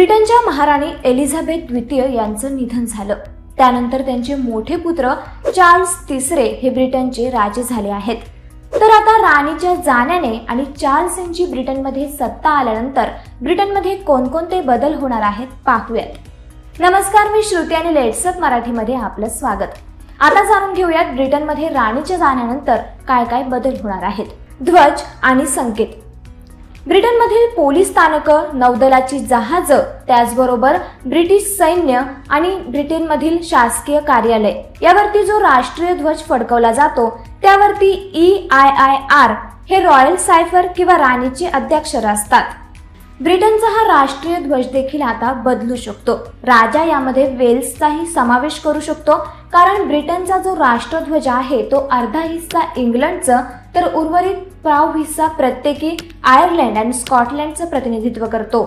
ब्रिटनच्या महाराणी एलिझाबेथ द्वितीय यांचं निधन झालं. त्यानंतर त्यांचे मोठे पुत्र चार्ल्स तिसरे हे ब्रिटनचे राजे झाले आहेत. तर आता राणीच्या जाण्याने आणि चार्ल्स यांची ब्रिटनमध्ये सत्ता आल्यानंतर ब्रिटनमध्ये कोणकोणते बदल होणार आहेत पाहूयात. नमस्कार मी श्रुती आणि लेट्सअप मराठीमध्ये आपलं स्वागत. आता जाणून घेऊयात ब्रिटनमध्ये राणीच्या जाण्यानंतर काय काय बदल होणार आहेत. ध्वज आणि संकेत. ब्रिटनमधील पोलीस स्थानकं नौदलाची जहाजं त्याचबरोबर ब्रिटिश सैन्य आणि ब्रिटनमधील शासकीय कार्यालय. यावरती जो राष्ट्रीय ध्वज फडकवला जातो त्यावरती ई आय आय आर हे रॉयल सायफर किंवा राणीची अध्यक्षर असतात ब्रिटनचा हा राष्ट्रीय ध्वज देखील आता बदलू शकतो. राजा यामध्ये वेल्सचाही समावेश करू शकतो कारण ब्रिटनचा जो राष्ट्रध्वज आहे तो अर्धा हिस्सा इंग्लंडचं तर उर्वरित प्राव हिस्सा प्रत्येकी आयर्लंड आणि स्कॉटलँडचं प्रतिनिधित्व करतो.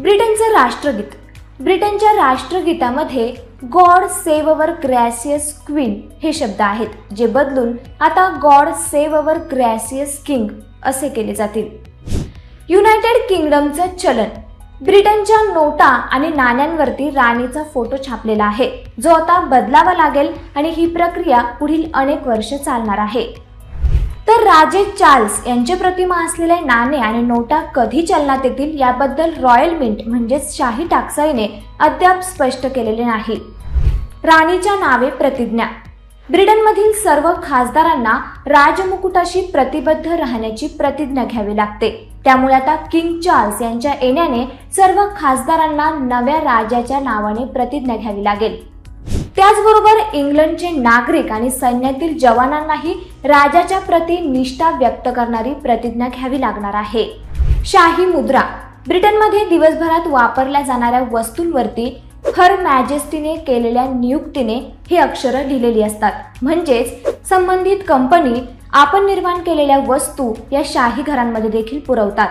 ब्रिटनचं राष्ट्रगीत. ब्रिटनच्या राष्ट्रगीतामध्ये God save our gracious queen हे शब्द आहेत जे बदलून आता God save our gracious king असे केले जातील. युनायटेड किंगडमचं चलन. ब्रिटनच्या नोटा आणि नाण्यांवरती राणीचा फोटो छापलेला आहे जो आता बदलावा लागेल आणि ही प्रक्रिया पुढील अनेक वर्ष चालणार आहे. तर राजे चार्ल्स यांची प्रतिमा असलेले नाणे आणि नोटा कधी चलनात येतील याबद्दल रॉयल मिंट म्हणजेच शाही टाकसाईने अद्याप स्पष्ट केलेले नाही. राणीच्या नावे प्रतिज्ञा. ब्रिटनमधील सर्व खासदारांना राजमुकुटाशी प्रतिबद्ध राहण्याची प्रतिज्ञा घ्यावी लागते. त्यामुळे आता किंग चार्ल्स यांच्या येण्याने सर्व खासदारांना नव्या राजाच्या नावाने प्रतिज्ञा घ्यावी लागेल. त्याचबरोबर इंग्लंडचे नागरिक आणि सैन्यातील जवानांनाही राजाच्या प्रती निष्ठा व्यक्त करणारी प्रतिज्ञा घ्यावी लागणार आहे. शाही मुद्रा. ब्रिटनमध्ये दिवसभरात वापरल्या जाणाऱ्या वस्तूंवरती हर मॅजेस्टीने केलेल्या नियुक्तीने ही अक्षरं लिहिलेली असतात. म्हणजेच संबंधित कंपनी आपण निर्माण केलेल्या वस्तू या शाही घरांमध्ये देखील पुरवतात.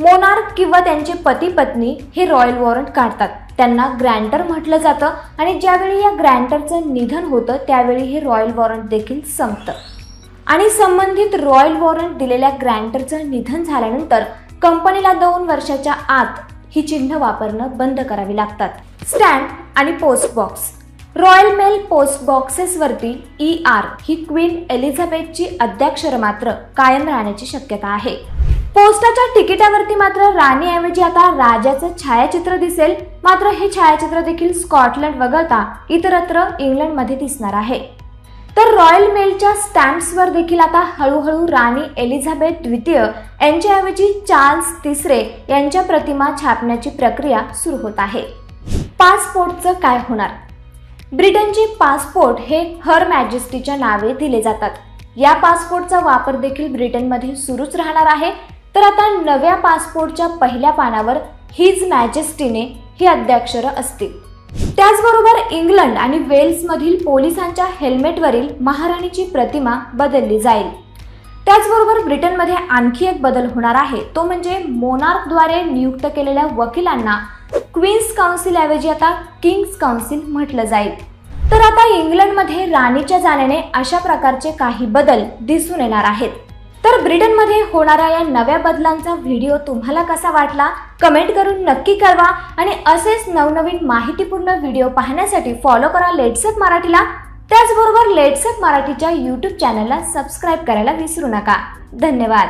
मोनार्क किंवा त्यांचे पती पत्नी हे रॉयल वॉरंट काढतात. त्यांना ग्रँटर म्हटलं जातं आणि ज्यावेळी या ग्रँटरचं निधन होतं त्यावेळी हे रॉयल वॉरंट देखील संपतं. आणि संबंधित रॉयल वॉरंट दिलेल्या ग्रँटरचं निधन झाल्यानंतर कंपनीला दोन वर्षाच्या आत ही चिन्ह वापरणं बंद करावी लागतात. स्टँड आणि post box. Royal Mail post बॉक्सेसवरती E R ही क्वीन एलिझाबेथची अध्यक्षर मात्र कायम राहण्याची शक्यता आहे. पोस्टाच्या तिकिटावरती मात्र राणीऐवजी आता राजाचं छायाचित्र दिसेल. मात्र हे छायाचित्र देखील स्कॉटलंड वगळता इतरत्र इंग्लंडमध्ये दिसणार आहे. तर रॉयल मेलच्या स्टॅम्प्सवर देखील आता हळूहळू राणी एलिझाबेथ द्वितीय यांच्याऐवजी चार्ल्स तिसरे यांच्या प्रतिमा छापण्याची प्रक्रिया सुरू होत आहे. पासपोर्टचं काय होणार? ब्रिटनचे पासपोर्ट हे हर मॅजेस्टीच्या नावे दिले जातात. या पासपोर्टचा वापर देखील ब्रिटनमध्ये सुरूच राहणार आहे. तर आता नव्या पासपोर्टच्या पहिल्या पानावर हिज मॅजेस्टीने ही अध्यक्षरं असतील. त्याचबरोबर इंग्लंड आणि वेल्समधील पोलिसांच्या हेल्मेटवरील महाराणीची प्रतिमा बदलली जाईल. त्याचबरोबर ब्रिटनमध्ये आणखी एक बदल होणार आहे. तो म्हणजे मोनार्कद्वारे नियुक्त केलेल्या वकिलांना क्वीन्स काउन्सिल ऐवजी आता किंग्स काउन्सिल म्हटलं जाईल. तर आता इंग्लंडमध्ये राणीच्या जाण्याने अशा प्रकारचे काही बदल दिसून येणार आहेत. तर ब्रिटनमध्ये होणाऱ्या या नव्या बदलांचा व्हिडिओ तुम्हाला कसा वाटला? कमेंट करून नक्की कळवा आणि असेच नवनवीन माहितीपूर्ण व्हिडिओ पाहण्यासाठी फॉलो करा लेट्सअप मराठीला. त्याचबरोबर लेट्सअप मराठीच्या यूट्यूब चॅनलला सबस्क्राईब करायला विसरू नका. धन्यवाद.